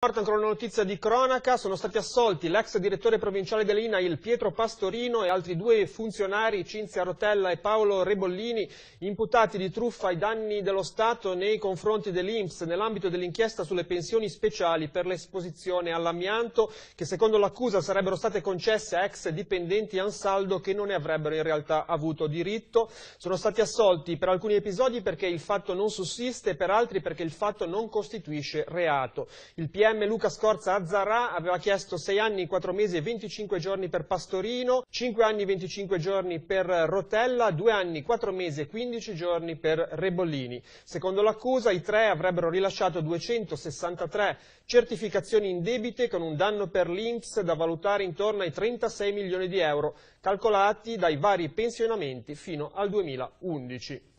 Porta ancora una notizia di cronaca, sono stati assolti l'ex direttore provinciale dell'INAIL Pietro Pastorino e altri due funzionari, Cinzia Rotella e Paolo Rebollini, imputati di truffa ai danni dello Stato nei confronti dell'Inps nell'ambito dell'inchiesta sulle pensioni speciali per l'esposizione all'amianto che secondo l'accusa sarebbero state concesse a ex dipendenti Ansaldo che non ne avrebbero in realtà avuto diritto. Sono stati assolti per alcuni episodi perché il fatto non sussiste e per altri perché il fatto non costituisce reato. PM Luca Scorza Azzarà aveva chiesto 6 anni, 4 mesi e 25 giorni per Pastorino, 5 anni e 25 giorni per Rotella, 2 anni, 4 mesi e 15 giorni per Rebollini. Secondo l'accusa i tre avrebbero rilasciato 263 certificazioni indebite con un danno per l'Inps da valutare intorno ai 36 milioni di euro, calcolati dai vari pensionamenti fino al 2011.